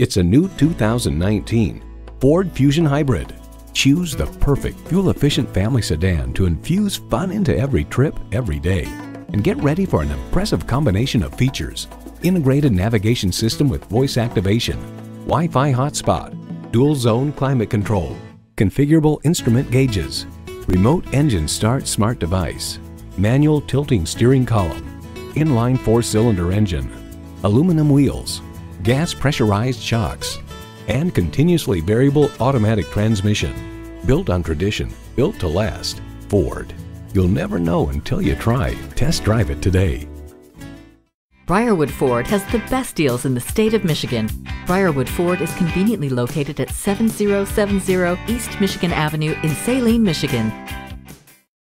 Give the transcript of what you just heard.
It's a new 2019 Ford Fusion Hybrid. Choose the perfect fuel-efficient family sedan to infuse fun into every trip, every day. And get ready for an impressive combination of features. Integrated navigation system with voice activation, Wi-Fi hotspot, dual zone climate control, configurable instrument gauges, remote engine start smart device, manual tilting steering column, inline four-cylinder engine, aluminum wheels, gas pressurized shocks, and continuously variable automatic transmission. Built on tradition, built to last. Ford. You'll never know until you try. Test drive it today. Briarwood Ford has the best deals in the state of Michigan. Briarwood Ford is conveniently located at 7070 East Michigan Avenue in Saline, Michigan.